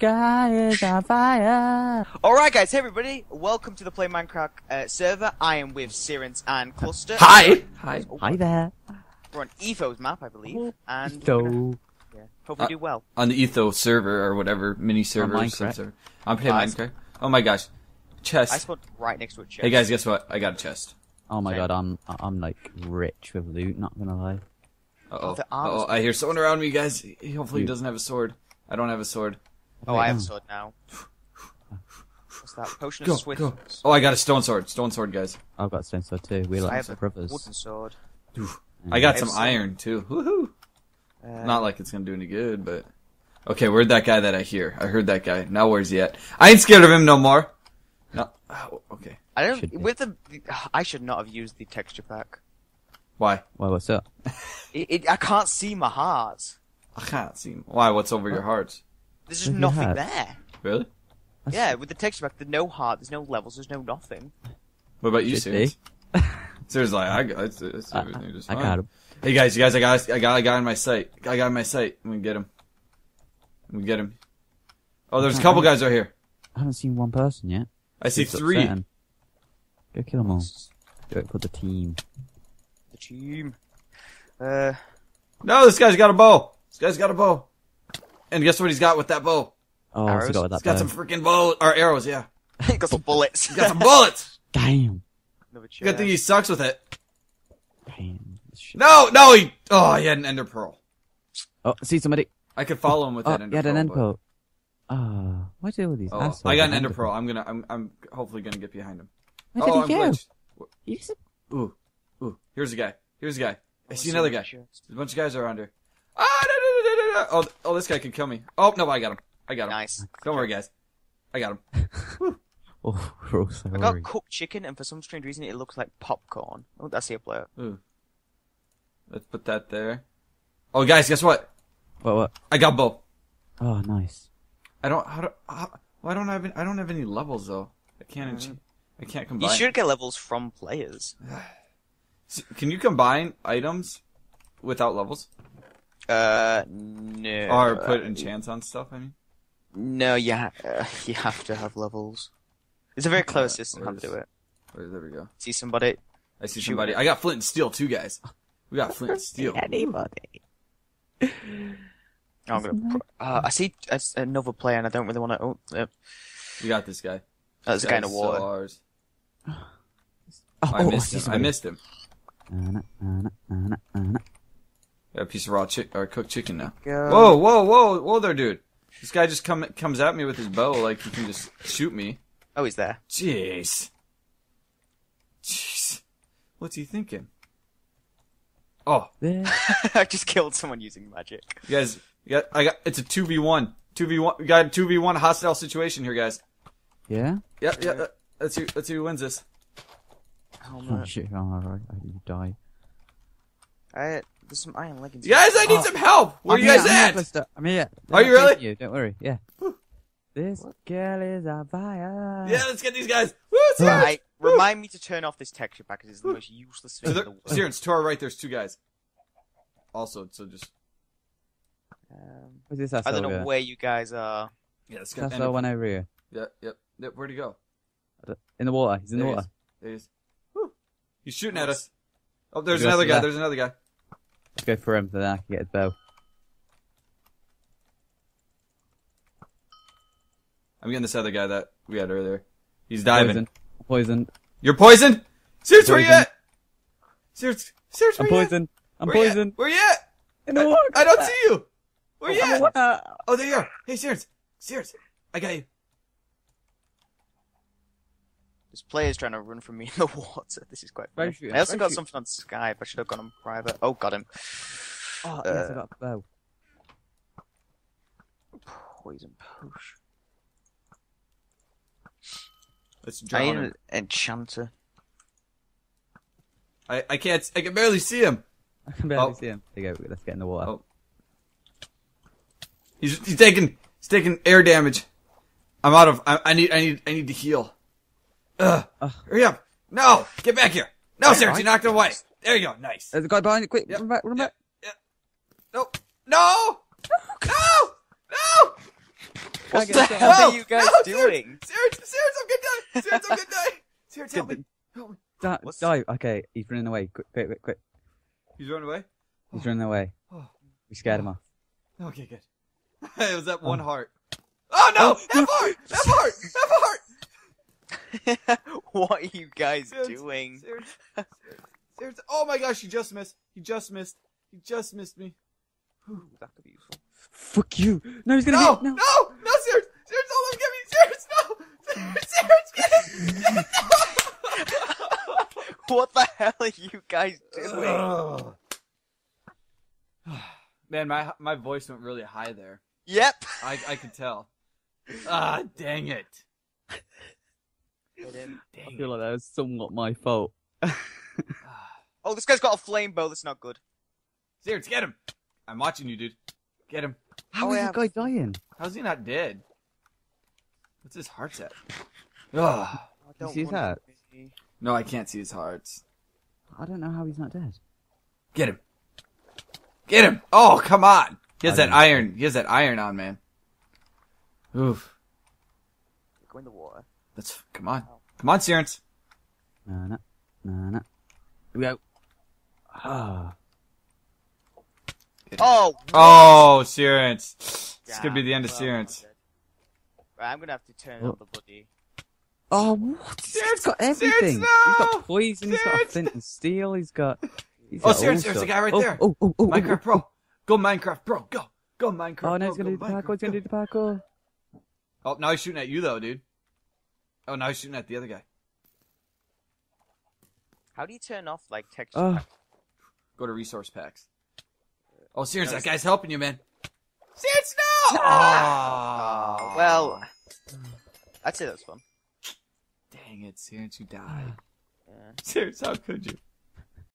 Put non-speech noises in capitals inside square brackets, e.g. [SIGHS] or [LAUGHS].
sky is on fire. Alright guys, hey everybody, welcome to the PlayMindCrack uh, server. I am with Sirance and Cluster. Hi. Hi. Hi there. We're on Etho's map, I believe. And we're So, gonna- yeah, hope we Uh, do well. On the Etho's server or whatever mini server. or some Minecraft. server. I'm playing I- Minecraft. Oh my gosh. Chest. I Chest. spawned right next to a chest. Hey guys, guess what? I got a chest. oh my Same. god, I'm I'm like rich with loot. Not gonna lie. Uh Oh, oh. the Uh oh. I hear someone around me, guys. He hopefully he doesn't have a sword. I don't have a sword. Oh, I have a sword now. What's that? Potion Go, of Swift. go. Oh, I got a stone sword. Stone sword, guys. I've got a stone sword too. We're I like have a brothers. wooden sword. I got I some some- iron too. Woohoo. Uh, Not like it's gonna do any good, but. Okay, where'd that guy that I hear? I heard that guy. Now where's he at? I ain't scared of him no more. No. Oh, okay. I don't. Should be. With the, I should not have used the texture pack. Why? Why? what's up? It, it, I can't see my heart. I can't see him. Why? What's over your hearts? There's just With nothing heart. there. Really? That's- Yeah, with the texture pack, there's no heart, there's no levels, there's no nothing. What about you, Should Sirius? be. Like, [LAUGHS] I got, it's, it's I, everything just I fine. got him. Hey guys, you guys, I got, I got, I got in my sight. I got in my sight. I'm gonna get him. I'm gonna get him. Oh, there's a couple guys right here. I haven't seen one person yet. I see It's three. upsetting. Go kill them all. Do it for the team. The team. Uh, No, this guy's got a bow. This guy's got a bow. And guess what he's got with that bow? Oh, I Arrows? forgot what He's that got bow. some freaking bow or arrows. Yeah, [LAUGHS] he got some bullets. he's got some bullets. [LAUGHS] Damn. Another Good thing he sucks with it. Damn. No, no, he. Oh, he had an ender pearl. Oh, see somebody. I could follow him with Oh, that ender you had pearl. an end but- pearl. Oh, why do all these Oh, assholes I got an ender ender pearl. I'm gonna. I'm. I'm hopefully gonna get behind him. Where did oh, he I'm go? glitched. You just- Ooh, ooh. Here's a guy. Here's a guy. I see another guy. There's a bunch of guys around here. Ah, no. Oh, oh, this guy can kill me. Oh no, I got him. I got him. Nice. Don't worry, guys. I got him. [LAUGHS] Oh, we're so I got cooked chicken, and for some strange reason, it looks like popcorn. Oh, that's the player. Ooh. Let's put that there. Oh, guys, guess what? What? What? I got both. Oh, nice. I don't. How do? How, well, I don't have. Any, I don't have any levels though. I can't. encha- I can't combine. You should get levels from players. [SIGHS] S- Can you combine items without levels, Uh, no. or put enchants on stuff? I mean. No, you ha- uh, [LAUGHS] you have to have levels. It's a very close Uh, system how to do it. Where, there we go. See somebody. I see Shoot. somebody. I got flint and steel too, guys. We got flint and steel. [LAUGHS] Anybody? Oh, I'm gonna. Pro- uh, I see a- another player, and I don't really want to. Oh, uh, We got this guy. oh, there's a This guy in the water. so ours. Oh, I missed see him. I missed him. Uh, uh, uh, uh, uh. Got a piece of raw chick or cooked chicken now. Go. Whoa, whoa, whoa, whoa there, dude. This guy just come comes at me with his bow like he can just shoot me. Oh, he's there. Jeez. Jeez. What's he thinking? Oh, [LAUGHS] I just killed someone using magic. you guys, you got, I got, it's a 2v1. 2v1, we got a 2v1 hostile situation here, guys. Yeah? Yeah, yeah, uh, let's see, let's see who wins this. Oh, Helmet. shit. Oh, alright. I you die. I, there's some iron leggings. Guys, I need Oh. some help! Where I'm you guys here, I'm here, at? Buster. I'm here. Are you I'm really? chasing You. Don't worry. Yeah. This girl is on fire. Yeah, let's get these guys. Woo, Right, Sirance! remind me to turn off this texture pack because it's the most useless thing So in the world. Sirance, to our right, there's two guys. Also, so just, Um, this I don't know here? where you guys are. yeah, this guy. That's the one over here. Yeah, yep, yep. Where'd he go? In the water. He's in the There he water. is. There he is. Woo. He's shooting at us. Oh, there's another guy. left. There's another guy. Let's go for him then I can get his bow. I'm getting this other guy that we had earlier. He's diving. Poison. Poisoned. You're poisoned. Sirance, where you Poisoned. at? Sirance, I'm where you at? poisoned. I'm Where you at? poisoned. Where you at? In the water. I don't see you. Where you at? Oh, there you are. Hey, Sirance, Sirance, I got you. This player's trying to run from me in the [LAUGHS] water. This is quite funny. is? I also got is something on Skype. I should have gone on private. Oh, got him. Oh, Uh, yes, I got a bow. Poison push. Let's I drown need him. an enchanter. I, I can't. I can barely see him. I can barely Oh. see him. There you go. Let's get in the water. Oh. He's he's taking he's taking air damage. I'm out of. I, I need I need I need to heal. Ugh. Ugh. Hurry up! No, get back here! No, Sarah, you knocked it away. There you go. Nice. There's a guy behind you. Quick, Yep, run back, run back. Nope. No! No! No! No! What the hell No, are you guys no, doing? Sirance, Sirance, I'm gonna die. Sirance, I'm gonna die. Sirance, help me. Help me. What's- dive. Okay, he's running away. Quick, quick, quick, quick. He's running away. He's running away. Oh. oh. We scared him off. Okay, good. [LAUGHS] it was that one oh. heart. Oh no! Oh. Half heart! Half heart! Half heart! [LAUGHS] what are you guys Sirance, doing? Oh my gosh, he just missed. He just missed. He just missed me. That could be useful. Fuck you! No, he's gonna No! get No! no. No, Sirance! Sirance, don't let him get me! Sirance, no! Sirance, get him! [LAUGHS] What the hell are you guys doing? [SIGHS] Man, my my voice went really high there. Yep. I I could tell. [LAUGHS] Ah, dang it! Get in. I feel like that was somewhat my fault. [SIGHS] Oh, this guy's got a flame bow. That's not good. Sirance, get him! I'm watching you, dude. Get him. How Oh, is yeah. this guy dying? How's he not dead? What's his heart at? [SIGHS] Ugh. I You don't see want that? to be- No, I can't see his hearts. I don't know how he's not dead. Get him. Get him. Oh, come on. He has I that didn't- iron. He has that iron on, man. Oof. Go in the water. Let's come on. Come on, Sirance. Nah, nah, nah, nah. Here we go. Ah. Oh. Oh, Sirance. This could be the end of well, Sirance. I'm. Right, I'm gonna have to turn Oh. on the buddy. Oh, what? He's Sirance, got Sirance, everything. He's no! got poison. He's got a flint and steel. He's got. He's Oh, got Sirance, all there's a guy right oh, there. Oh, oh, oh, oh, Minecraft oh, Pro. Go Minecraft Pro. Go. Go Minecraft Oh, no, he's gonna Go do the parkour. He's gonna do the parkour. Oh, now he's shooting at you though, dude. Oh, now he's shooting at the other guy. How do you turn off like texture? Oh, Go to resource packs. Oh, Sirance, No, that guy's helping you, man. Sirance, no! Oh, ah! Oh, ah. well, I'd say that's fun. Dang it, Sirance, you died. Yeah. [LAUGHS] Sirance, how could you?